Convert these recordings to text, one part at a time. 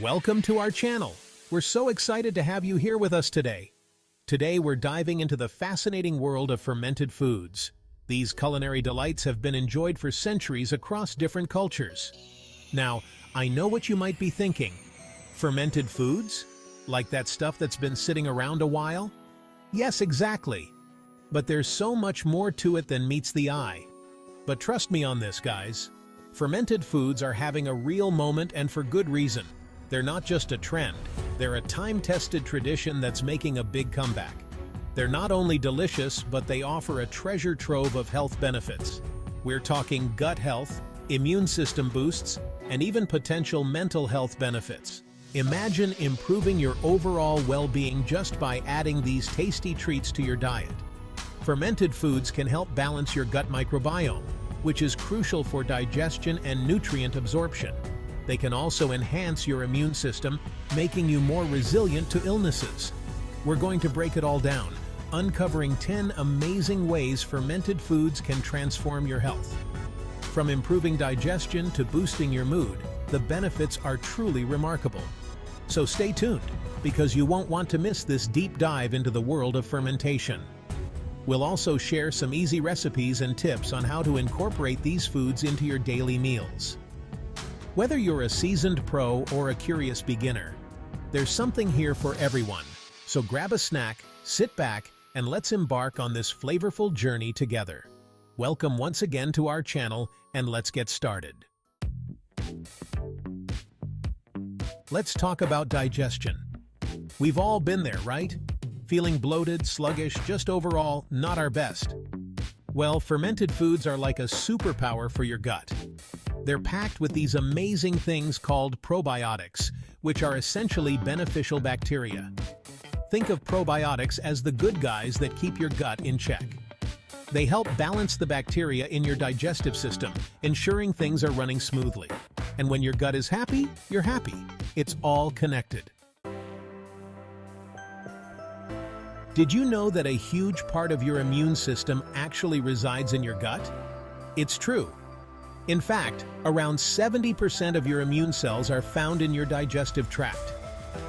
Welcome to our channel. We're so excited to have you here with us today. Today we're diving into the fascinating world of fermented foods. These culinary delights have been enjoyed for centuries across different cultures. Now, I know what you might be thinking. Fermented foods? Like that stuff that's been sitting around a while? Yes, exactly. But there's so much more to it than meets the eye. But trust me on this, guys. Fermented foods are having a real moment and for good reason. They're not just a trend, they're a time-tested tradition that's making a big comeback. They're not only delicious, but they offer a treasure trove of health benefits. We're talking gut health, immune system boosts, and even potential mental health benefits. Imagine improving your overall well-being just by adding these tasty treats to your diet. Fermented foods can help balance your gut microbiome, which is crucial for digestion and nutrient absorption. They can also enhance your immune system, making you more resilient to illnesses. We're going to break it all down, uncovering 10 amazing ways fermented foods can transform your health. From improving digestion to boosting your mood, the benefits are truly remarkable. So stay tuned, because you won't want to miss this deep dive into the world of fermentation. We'll also share some easy recipes and tips on how to incorporate these foods into your daily meals. Whether you're a seasoned pro or a curious beginner, there's something here for everyone. So grab a snack, sit back, and let's embark on this flavorful journey together. Welcome once again to our channel, and let's get started. Let's talk about digestion. We've all been there, right? Feeling bloated, sluggish, just overall not our best. Well, fermented foods are like a superpower for your gut. They're packed with these amazing things called probiotics, which are essentially beneficial bacteria. Think of probiotics as the good guys that keep your gut in check. They help balance the bacteria in your digestive system, ensuring things are running smoothly. And when your gut is happy, you're happy. It's all connected. Did you know that a huge part of your immune system actually resides in your gut? It's true. In fact, around 70% of your immune cells are found in your digestive tract.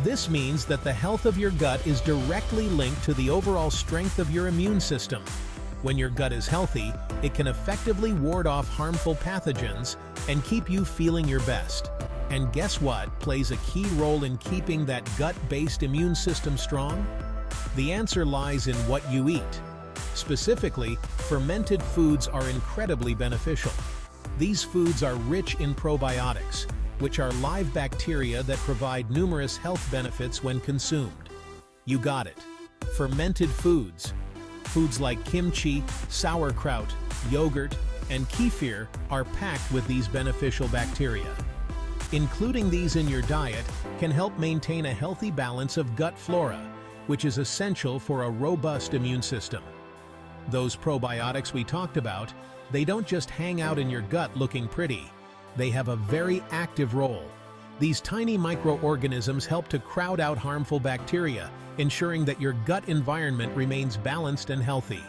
This means that the health of your gut is directly linked to the overall strength of your immune system. When your gut is healthy, it can effectively ward off harmful pathogens and keep you feeling your best. And guess what plays a key role in keeping that gut-based immune system strong? The answer lies in what you eat. Specifically, fermented foods are incredibly beneficial. These foods are rich in probiotics, which are live bacteria that provide numerous health benefits when consumed. You got it. Fermented foods. Foods like kimchi, sauerkraut, yogurt, and kefir are packed with these beneficial bacteria. Including these in your diet can help maintain a healthy balance of gut flora, which is essential for a robust immune system. Those probiotics we talked about they don't just hang out in your gut looking pretty. They have a very active role. These tiny microorganisms help to crowd out harmful bacteria, ensuring that your gut environment remains balanced and healthy.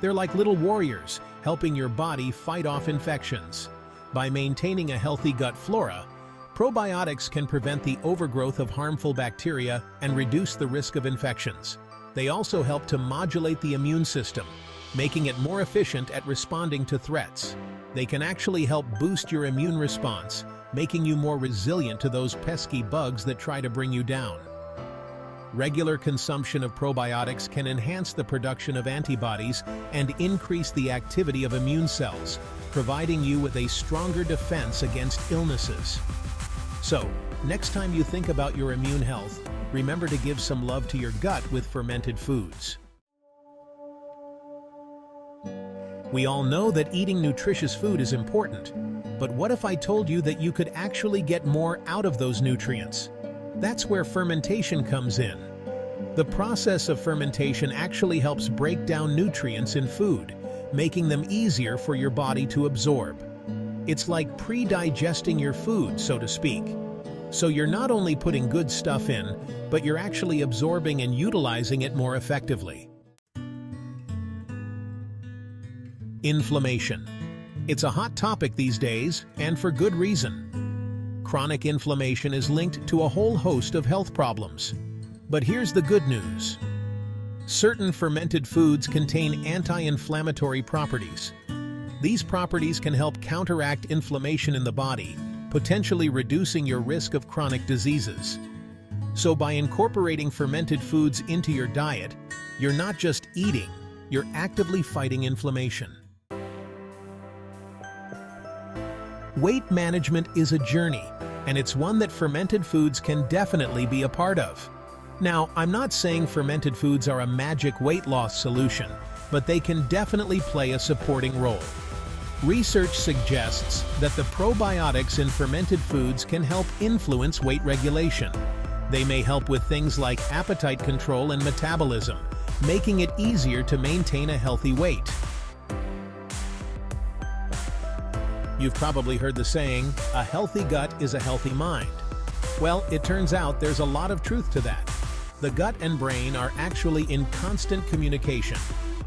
They're like little warriors, helping your body fight off infections. By maintaining a healthy gut flora, probiotics can prevent the overgrowth of harmful bacteria and reduce the risk of infections. They also help to modulate the immune system, making it more efficient at responding to threats. They can actually help boost your immune response, making you more resilient to those pesky bugs that try to bring you down. Regular consumption of probiotics can enhance the production of antibodies and increase the activity of immune cells, providing you with a stronger defense against illnesses. So, next time you think about your immune health, remember to give some love to your gut with fermented foods. We all know that eating nutritious food is important, but what if I told you that you could actually get more out of those nutrients? That's where fermentation comes in. The process of fermentation actually helps break down nutrients in food, making them easier for your body to absorb. It's like pre-digesting your food, so to speak. So you're not only putting good stuff in, but you're actually absorbing and utilizing it more effectively. Inflammation. It's a hot topic these days, and for good reason. chronic inflammation is linked to a whole host of health problems. But here's the good news. Certain fermented foods contain anti-inflammatory properties. These properties can help counteract inflammation in the body, potentially reducing your risk of chronic diseases. So by incorporating fermented foods into your diet, you're not just eating, you're actively fighting inflammation. Weight management is a journey, and it's one that fermented foods can definitely be a part of. Now, I'm not saying fermented foods are a magic weight loss solution, but they can definitely play a supporting role. Research suggests that the probiotics in fermented foods can help influence weight regulation. They may help with things like appetite control and metabolism, making it easier to maintain a healthy weight. You've probably heard the saying, a healthy gut is a healthy mind. Well, it turns out there's a lot of truth to that. The gut and brain are actually in constant communication,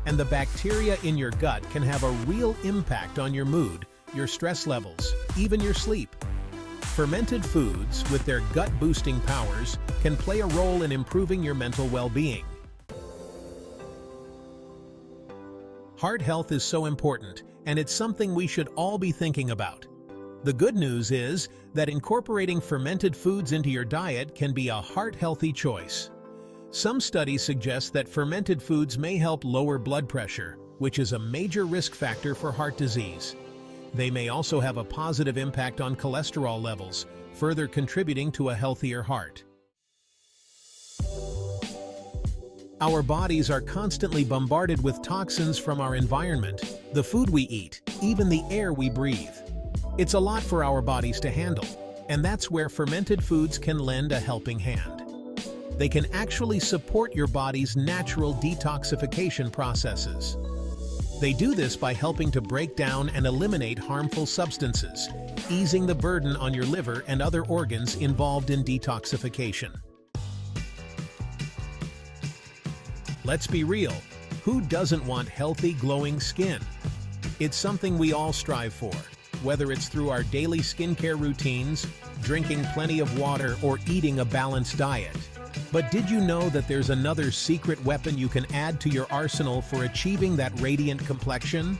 and the bacteria in your gut can have a real impact on your mood, your stress levels, even your sleep. Fermented foods, with their gut-boosting powers, can play a role in improving your mental well-being. Heart health is so important, and it's something we should all be thinking about. The good news is that incorporating fermented foods into your diet can be a heart-healthy choice. Some studies suggest that fermented foods may help lower blood pressure, which is a major risk factor for heart disease. They may also have a positive impact on cholesterol levels, further contributing to a healthier heart. Our bodies are constantly bombarded with toxins from our environment, the food we eat, even the air we breathe. It's a lot for our bodies to handle, and that's where fermented foods can lend a helping hand. They can actually support your body's natural detoxification processes. They do this by helping to break down and eliminate harmful substances, easing the burden on your liver and other organs involved in detoxification. Let's be real, who doesn't want healthy, glowing skin? It's something we all strive for, whether it's through our daily skincare routines, drinking plenty of water, or eating a balanced diet. But did you know that there's another secret weapon you can add to your arsenal for achieving that radiant complexion?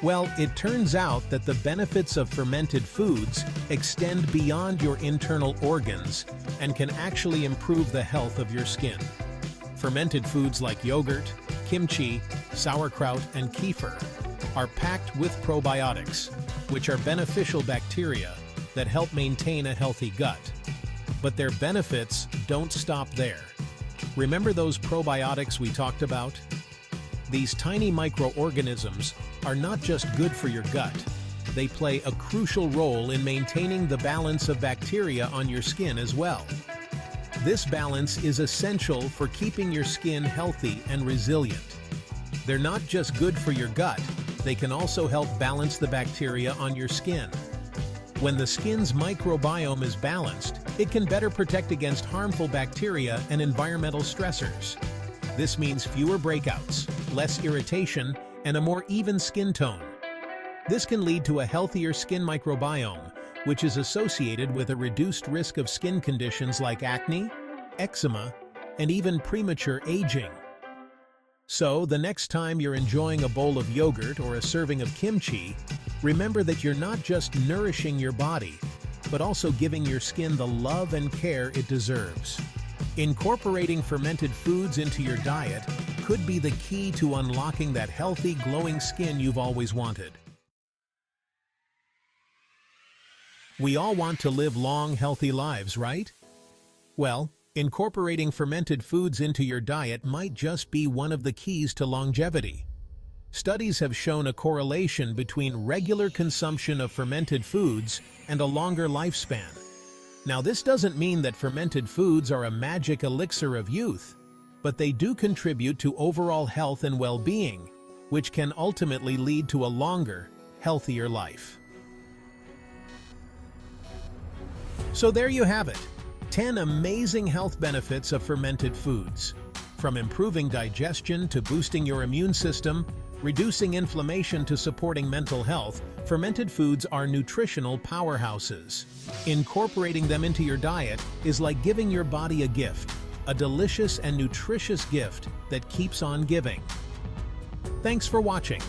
Well, it turns out that the benefits of fermented foods extend beyond your internal organs and can actually improve the health of your skin. Fermented foods like yogurt, kimchi, sauerkraut, and kefir are packed with probiotics, which are beneficial bacteria that help maintain a healthy gut. But their benefits don't stop there. Remember those probiotics we talked about? These tiny microorganisms are not just good for your gut, they play a crucial role in maintaining the balance of bacteria on your skin as well. This balance is essential for keeping your skin healthy and resilient. They're not just good for your gut, they can also help balance the bacteria on your skin. When the skin's microbiome is balanced, it can better protect against harmful bacteria and environmental stressors. This means fewer breakouts, less irritation, and a more even skin tone. This can lead to a healthier skin microbiome, which is associated with a reduced risk of skin conditions like acne, eczema, and even premature aging. So, the next time you're enjoying a bowl of yogurt or a serving of kimchi, remember that you're not just nourishing your body, but also giving your skin the love and care it deserves. Incorporating fermented foods into your diet could be the key to unlocking that healthy, glowing skin you've always wanted. We all want to live long, healthy lives, right? Well, incorporating fermented foods into your diet might just be one of the keys to longevity. Studies have shown a correlation between regular consumption of fermented foods and a longer lifespan. Now, this doesn't mean that fermented foods are a magic elixir of youth, but they do contribute to overall health and well-being, which can ultimately lead to a longer, healthier life. So there you have it, 10 amazing health benefits of fermented foods. From improving digestion to boosting your immune system, reducing inflammation to supporting mental health, Fermented foods are nutritional powerhouses. Incorporating them into your diet is like giving your body a gift, a delicious and nutritious gift that keeps on giving. Thanks for watching.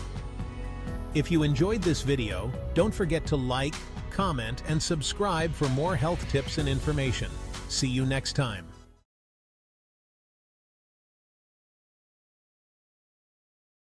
If you enjoyed this video, don't forget to like, comment, and subscribe for more health tips and information. See you next time.